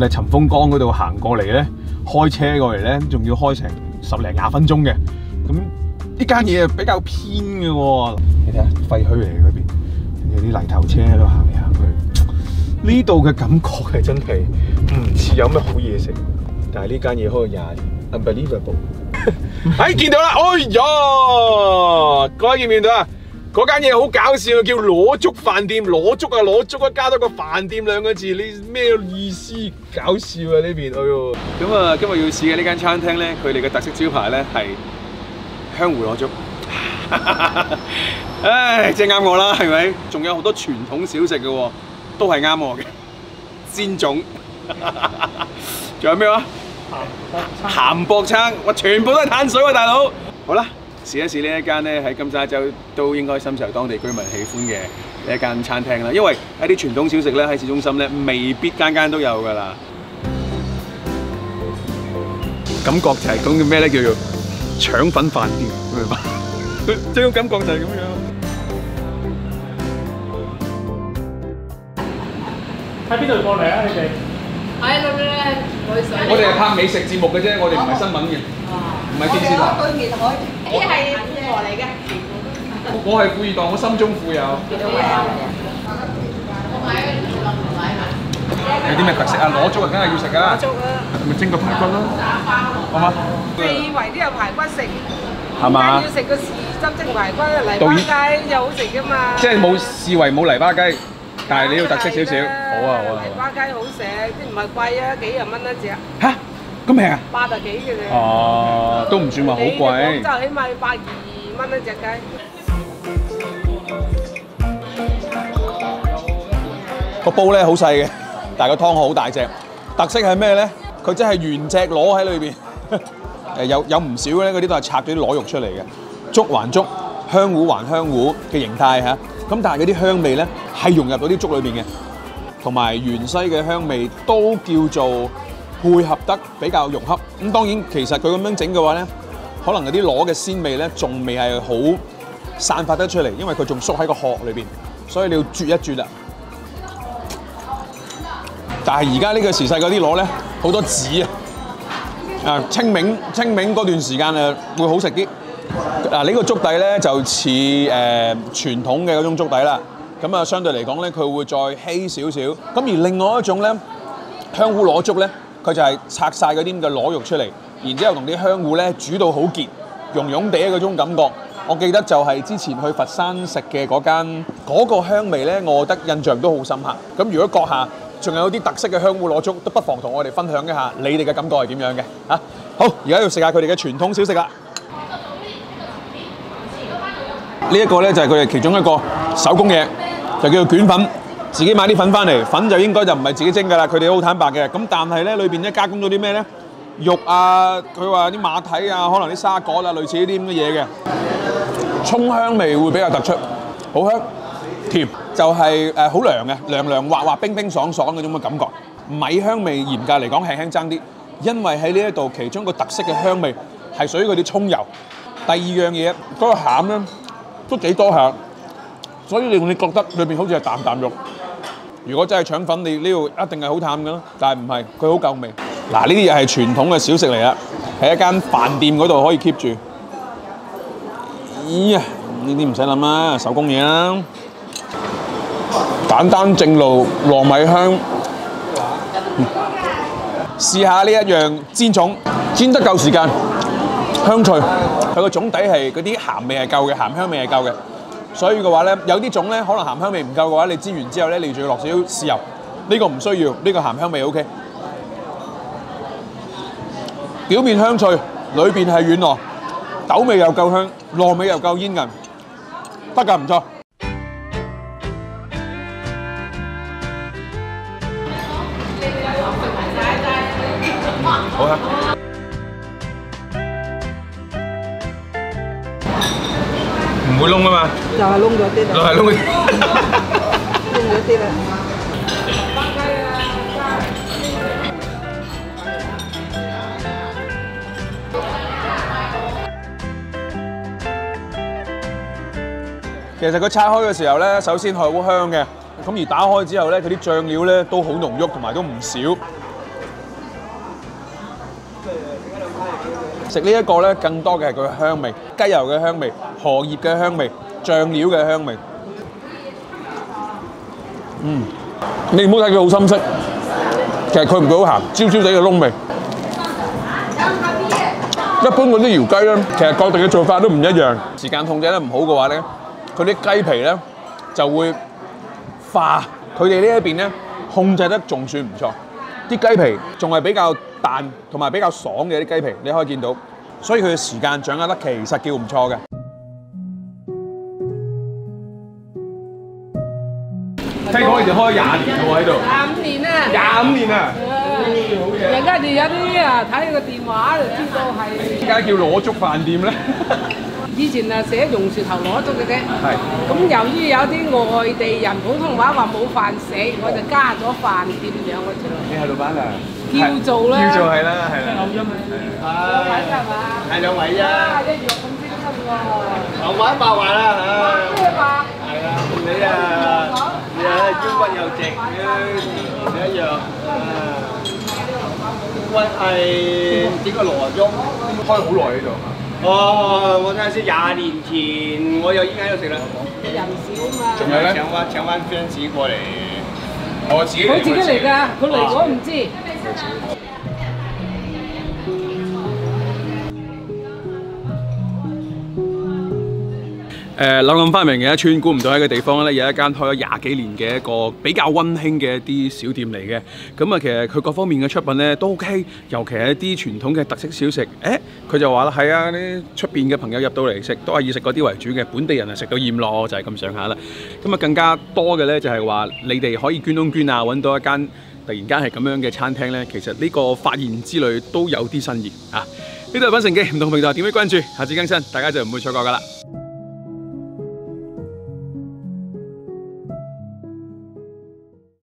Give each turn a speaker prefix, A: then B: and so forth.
A: 我哋尋豐江嗰度行過嚟咧，開車過嚟咧，仲要開成十零廿分鐘嘅。咁呢間嘢比較偏嘅喎，你睇下廢墟嚟嘅嗰邊，有啲泥頭車喺度行嚟行去。呢度嘅感覺係真係唔似有咩好嘢食，但係呢間嘢開咗廿年，unbelievable。哎，見到啦！哎呀，各位見唔見到啊？嗰間嘢好搞笑，叫攞粥飯店，攞粥啊攞粥啊，加多個飯店兩個字，你咩意思？搞笑啊呢邊，哎呦！咁啊，今日要試嘅呢間餐廳咧，佢哋嘅特色招牌咧係香芋攞粥。唉，即係啱我啦，係咪？仲有好多傳統小食嘅喎，都係啱我嘅。煎粽，仲有咩話？鹹薄撐，哇！全部都係碳水喎，大佬。好啦，試一試呢一間咧喺金沙洲都應該深受當地居民喜歡嘅一間餐廳啦。因為一啲傳統小食咧喺市中心咧未必間間都有㗎啦。感覺就係講叫咩咧？叫做腸粉飯店，明白？即係種感覺就係咁樣。
B: 喺邊度過嚟啊？你哋
C: 喺嗰啲咧。
A: 我哋係拍美食節目嘅啫，我哋唔係新聞嘅，唔係電視台。
C: 對面海，呢係富婆嚟嘅。
A: 我係富二代，我心中富有。有啲咩特色啊？攞粥啊，梗係要食噶啦。
D: 粥啊！
A: 咪蒸個排骨咯，好嘛？
D: 你以為都有排骨食，
A: 係嘛
D: 要食個豉汁蒸排骨，泥巴雞又好食噶嘛。
A: 即係冇視為冇泥巴雞，但係你要特色少少。好啊好啊
D: 泥巴雞好食，啲唔係貴啊，幾廿蚊一隻，
A: 嚇咁平啊？
D: 八十幾嘅啫。
A: 哦，都唔算話好貴。
D: 就起碼要百二蚊一隻雞。
A: 個煲咧好細嘅，但係個湯好大隻。特色係咩咧？佢真係原隻螺喺裏邊。誒有有唔少咧，嗰啲都係拆咗啲螺肉出嚟嘅。粥還粥，香芋還香芋嘅形態嚇。咁但係嗰啲香味咧係融入到啲粥裏邊嘅，同埋芫茜嘅香味都叫做配合得比較融洽。咁當然其實佢咁樣整嘅話咧，可能嗰啲螺嘅鮮味咧仲未係好散發得出嚟，因為佢仲縮喺個殼裏邊，所以你要啜一啜啦。但係而家呢個時勢嗰啲螺咧，好多籽啊！啊，清明清明嗰段時間誒會好食啲。嗱、呢個粥底咧就似誒、呃、傳統嘅嗰種粥底啦。咁啊，相對嚟講咧，佢會再稀少少。咁而另外一種咧，香芋螺粥咧，佢就係拆晒嗰啲咁嘅螺肉出嚟，然之後同啲香芋咧煮到好結，溶溶地嗰種感覺。我記得就係之前去佛山食嘅嗰間，嗰、個香味咧，我覺得印象都好深刻。咁如果閣下仲有啲特色嘅香芋螺粥，都不妨同我哋分享一下你哋嘅感覺係點樣嘅嚇。好，而家要食下佢哋嘅傳統小食啦。呢一個咧就係佢哋其中一個手工嘢，就叫做卷粉。自己買啲粉翻嚟，粉就應該就唔係自己蒸㗎啦。佢哋好坦白嘅。咁但係咧，裏邊咧加工咗啲咩咧？肉啊，佢話啲馬蹄啊，可能啲沙果啊，類似呢啲咁嘅嘢嘅。葱香味會比較突出，好香甜，就係誒好涼嘅，涼涼滑滑、冰冰爽爽嗰種嘅感覺。米香味嚴格嚟講輕輕爭啲，因為喺呢一度其中一個特色嘅香味係屬於嗰啲葱油。第二樣嘢嗰、個餡咧都幾多下，所以令你覺得裏邊好似係啖啖肉。如果真係腸粉，你呢度一定係好淡㗎啦，但係唔係，佢好夠味。嗱，呢啲又係傳統嘅小食嚟啦，喺一間飯店嗰度可以 keep 住。咦呀，呢啲唔使諗啦，手工嘢啦，簡單正路，糯米香。試下呢一樣煎粽，煎得夠時間，香脆。佢個粽底係嗰啲鹹味係夠嘅，鹹香味係夠嘅。所以嘅話咧，有啲種咧可能鹹香味唔夠嘅話，你煎完之後咧，你仲要落少豉油。呢、個唔需要，呢、個鹹香味 OK。表面香脆，裏邊係軟糯，豆味又夠香，糯味又夠煙韌，得㗎唔錯。好香。會燶啊嘛，
D: 就係燶咗啲
A: 就
D: 啦，
A: 係燶。
D: 燶咗啲啦。
A: 其實佢拆開嘅時候咧，首先係好香嘅，咁而打開之後咧，佢啲醬料咧都好濃郁，同埋都唔少。食呢一個咧，更多嘅係佢嘅香味，雞油嘅香味、荷葉嘅香味、醬料嘅香味。嗯，你唔好睇佢好深色，其實佢唔會好鹹，焦焦地嘅窿味。一般嗰啲搖雞咧，其實各地嘅做法都唔一樣。時間控制得唔好嘅話咧，佢啲雞皮咧就會化。佢哋呢一邊咧控制得仲算唔錯，啲雞皮仲係比較彈同埋比較爽嘅啲雞皮，你可以見到。所以佢嘅時間掌握得其實叫唔錯嘅。聽講你哋開廿年喎喺度，
D: 廿五年啊！
A: 廿五年啊！
D: 人家哋有啲啊睇個電話就知道係
A: 點解叫攞粥飯店咧？
D: 以前啊寫榕樹頭攞粥嘅啫。
A: 係
D: 咁由於有啲外地人普通話話冇飯食，我就加咗飯店兩個字
A: 你係老闆啊？
D: 叫做啦
A: 叫做係啦，係啦。
D: 兩位係嘛？
E: 係兩位
D: 啊，
E: 啊，
D: 一樣咁精心喎。
E: 牛買白話啦
D: 咩
E: 嚇，
D: 話？
E: 係啊，你啊，你啊腰骨又直，你一樣啊。喂係整個羅鐘，
A: 開好耐喺度。
E: 哦，我睇下先，廿年前我就已經喺度食啦。
D: 人少啊嘛。
A: 仲有咧
E: 請翻請翻 fans 過嚟，
A: 我自己
D: 佢自己嚟㗎，佢嚟我唔知。
A: 誒柳暗花明嘅一村，估唔到喺個地方咧有一間開咗廿幾年嘅一個比較温馨嘅一啲小店嚟嘅。咁啊，其實佢各方面嘅出品咧都 OK，尤其係一啲傳統嘅特色小食。誒，佢就話啦，係啊，啲出邊嘅朋友入到嚟食都係以食嗰啲為主嘅，本地人啊食到厭咯，就係咁上下啦。咁啊，更加多嘅咧就係話你哋可以捐窿捐啊，揾到一間突然間係咁樣嘅餐廳呢，其實呢個發現之旅都有啲新意啊！呢度係品城記唔同平台點樣關注，下次更新大家就唔會錯過㗎啦。